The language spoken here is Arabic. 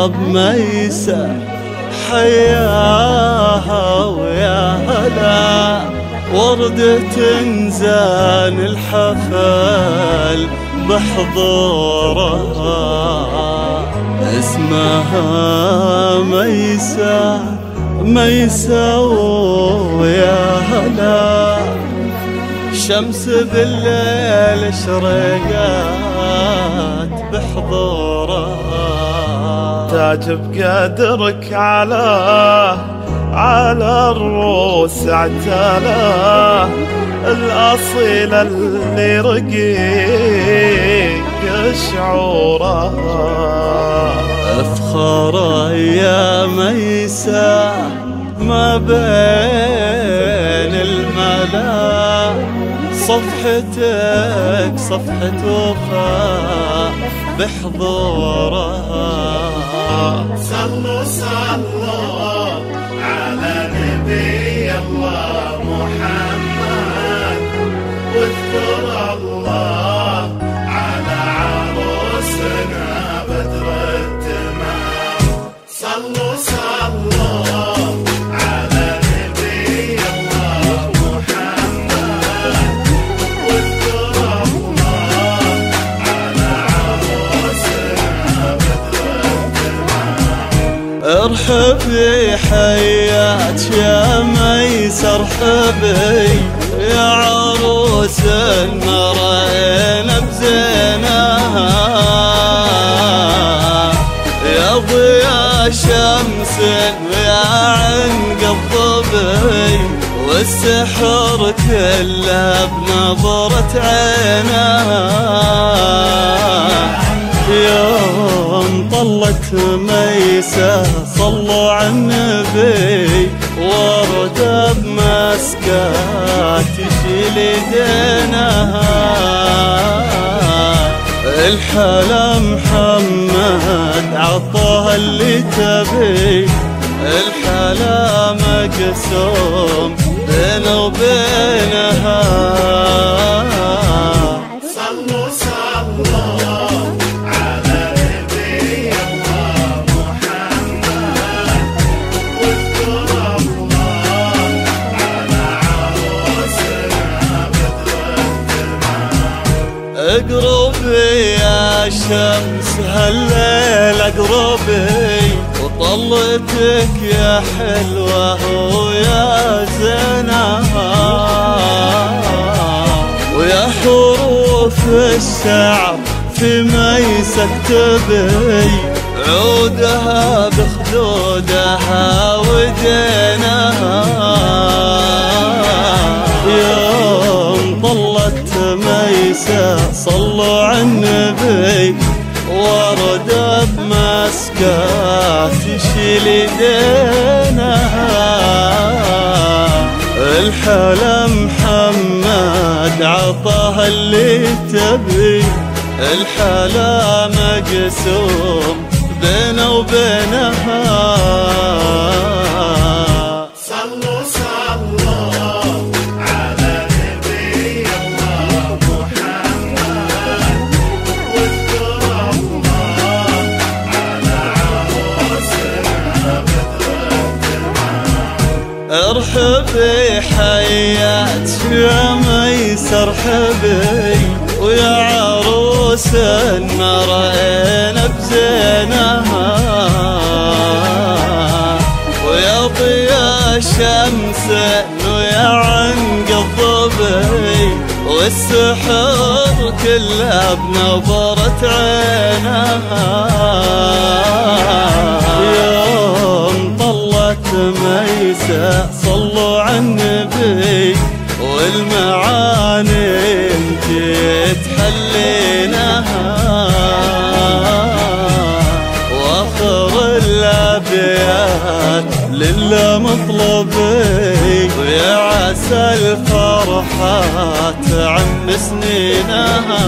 الحباب ميسة حياها ويا هلا وردة زان الحفل بحضورها. اسمها ميسة ميسة ويا هلا شمس بالليل شرقات بحضورها. تاج بقدرك على على الروس اعتلاه الأصيلة اللي رقيق شعورها أفخر يا ميسى ما بين الملا. صفحتك صفحة وفاء بحضورها صلوا صلوا على نبي الله محمد. واذكر الله على عروسنا بدر التمام. صلوا صلوا ارحبي حياك يا ميس ارحبي يا عروس المرأين بزينها يا ضياء شمس يا عنق الضبي والسحر كله بنظرة عينها يوم طلت ميسة صلوا على النبي وردة بمسكات تشيل ايدينها الحلا محمد عطاها اللي تبي. الحلا مقسوم بينه وبينها. اقربي يا شمس هالليل اقربي وطلتك يا حلوة ويا زينها ويا حروف الشعر في ميسك تبي. عودها بخدودها ودينها. ميسة صلوا على النبي وردة بمسكة تشيل ايدينها الحلا محمد عطاها اللي تبي. الحلا مقسوم بينه وبينها. ارحبي حيات يا ميس ارحبي ويا عروس المرأين بزينها. ويا ضيا شمس ويا عنق الضبي والسحر كلها بنظرة عينها. ميسة صلوا على النبي. والمعاني انت تحلينها وآخر الأبيات لله مطلبي. ويا عسى الفرحات عم سنينها